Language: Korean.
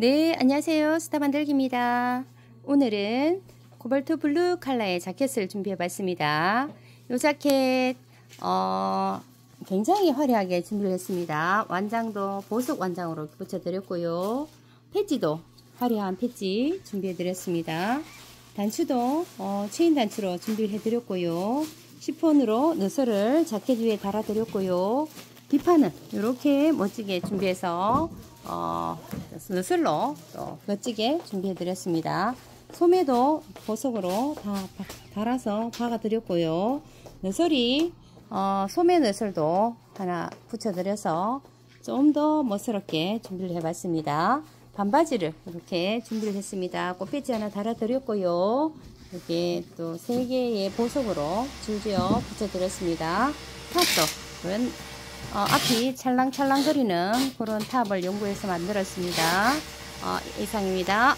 네, 안녕하세요. 스타 만들기입니다. 오늘은 코발트 블루 컬러의 자켓을 준비해 봤습니다. 이 자켓, 어, 굉장히 화려하게 준비를 했습니다. 완장도 보석 완장으로 붙여드렸고요. 배지도 화려한 패지 준비해 드렸습니다. 단추도 어, 체인 단추로 준비를 해드렸고요. 시폰으로 너설을 자켓 위에 달아드렸고요. 뒷판은 이렇게 멋지게 준비해서 어, 너슬로 또 멋지게 준비해 드렸습니다. 소매도 보석으로 다 달아서 박아 드렸고요. 너설이 어, 소매 너설도 하나 붙여 드려서 좀 더 멋스럽게 준비를 해 봤습니다. 반바지를 이렇게 준비를 했습니다. 꽃배지 하나 달아 드렸고요. 이렇게 또세 개의 보석으로 줄지어 붙여 드렸습니다. 탑도 어, 앞이 찰랑찰랑거리는 그런 탑을 연구해서 만들었습니다. 어, 이상입니다.